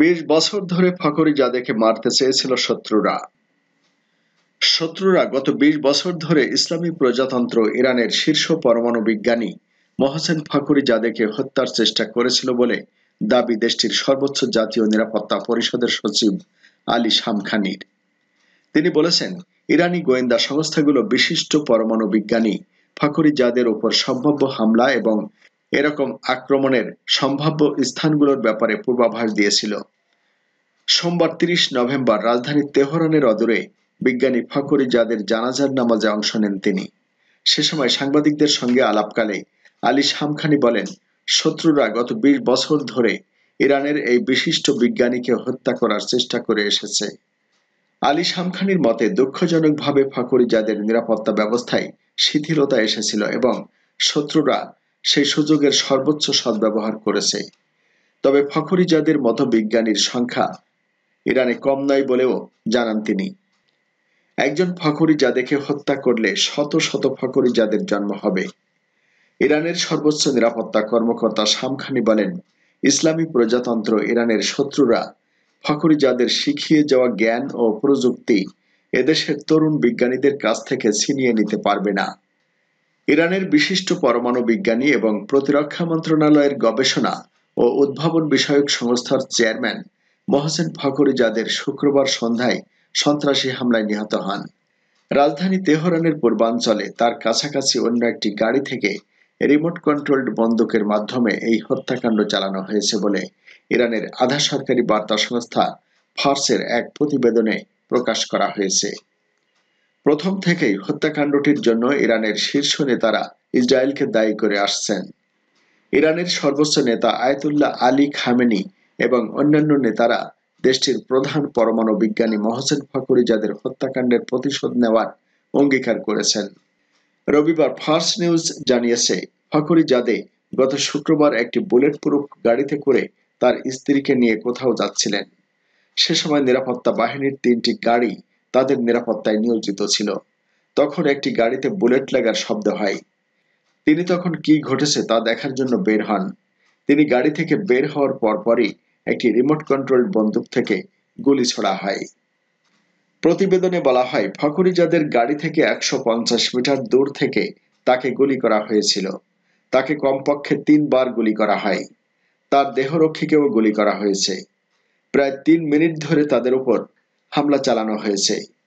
বিশ বছর ধরে ফখরি জাদেকে মারতে চেয়েছিল শত্রুরা। শত্রুরা গত বিশ বছর ধরে ইসলামী প্রজাতন্ত্র ইরানের শীর্ষ পরমাণু বিজ্ঞানী মহসেন ফাকুরি জাদেকে হত্যার চেষ্টা করেছিল বলে দাবি দেশটির সর্বোচ্চ জাতীয় নিরাপত্তা পরিষদের সচিব আলী শামখানির। তিনি বলেছেন, ইরানি গোয়েন্দা সংস্থাগুলো বিশিষ্ট পরমাণু বিজ্ঞানী ফাকুরি জাদের উপর সম্ভাব্য হামলা এবং এরকম আক্রমণের সম্ভাব্য স্থানগুলোর ব্যাপারে পূর্বাভাস দিয়েছিল। সোমবার তিরিশ নভেম্বর রাজধানী তেহরানের অদূরে বিজ্ঞানী ফাকুরি জাদের জানাজার নামাজে অংশ নেন তিনি। সে সময় সাংবাদিকদের সঙ্গে আলাপকালে আলী শামখানি বলেন, শত্রুরা গত বিশ বছর ধরে ইরানের এই বিশিষ্ট বিজ্ঞানীকে হত্যা করার চেষ্টা করে এসেছে। আলী শামখানির মতে দুঃখজনকভাবে ফাকুরি যাদের নিরাপত্তা ব্যবস্থায় শিথিলতা এসেছিল এবং শত্রুরা সেই সুযোগের সর্বোচ্চ সদ্ব্যবহার করেছে। তবে ফখরি যাদের মতো বিজ্ঞানীর সংখ্যা ইরানে কম নয় বলেও জানান তিনি। একজন ফখরি জাদেকে হত্যা করলে শত শত ফখরি যাদের জন্ম হবে। ইরানের সর্বোচ্চ নিরাপত্তা কর্মকর্তা শামখানি বলেন, ইসলামী প্রজাতন্ত্র ইরানের শত্রুরা ফখরি যাদের শিখিয়ে যাওয়া জ্ঞান ও প্রযুক্তি এদেশের তরুণ বিজ্ঞানীদের কাছ থেকে ছিনিয়ে নিতে পারবে না। ইরানের বিশিষ্ট পরমাণু বিজ্ঞানী এবং প্রতিরক্ষা মন্ত্রণালয়ের গবেষণা ও উদ্ভাবন বিষয়ক সংস্থার চেয়ারম্যান মহসেন ফখরি যাদের শুক্রবার সন্ধ্যায় সন্ত্রাসী হামলায় নিহত হন। রাজধানী তেহরানের পূর্বাঞ্চলে তার কাছাকাছি অন্য একটি গাড়ি থেকে রিমোট কন্ট্রোলড বন্দুকের মাধ্যমে এই হত্যাকাণ্ড চালানো হয়েছে বলে ইরানের আধা সরকারি বার্তা সংস্থা ফার্সের এক প্রতিবেদনে প্রকাশ করা হয়েছে। প্রথম থেকেই হত্যাকাণ্ডটির জন্য ইরানের শীর্ষ নেতারা ইসরায়েলকে দায়ী করে আসছেন। ইরানের সর্বোচ্চ নেতা আয়তুল্লাহ আলী খামেনি এবং অন্যান্য নেতারা দেশটির প্রধান পরমাণু বিজ্ঞানী মহসেন ফাকুরি যাদের হত্যাকাণ্ডের প্রতিশোধ নেওয়ার অঙ্গীকার করেছেন। রবিবার ফার্স্ট নিউজ জানিয়েছে ফাকুরি জাদে গত শুক্রবার একটি বুলেট প্রুফ গাড়িতে করে তার স্ত্রীকে নিয়ে কোথাও যাচ্ছিলেন। সে সময় নিরাপত্তা বাহিনীর তিনটি গাড়ি তাদের নিরাপত্তায় নিয়োজিত ছিল। তখন একটি গাড়িতে বুলেট লাগার শব্দ হয়। তিনি তখন কি ঘটেছে তা দেখার জন্য বের হন। তিনি গাড়ি থেকে বের হওয়ার পরপরই একটি রিমোট কন্ট্রোল বন্দুক থেকে গুলি ছোড়া হয়। প্রতিবেদনে বলা হয় ফখরিজাদের গাড়ি থেকে একশো পঞ্চাশ মিটার দূর থেকে তাকে গুলি করা হয়েছিল। তাকে কমপক্ষে তিনবার গুলি করা হয়। তার দেহরক্ষীকেও গুলি করা হয়েছে। প্রায় তিন মিনিট ধরে তাদের উপর হামলা চালানো হয়েছে।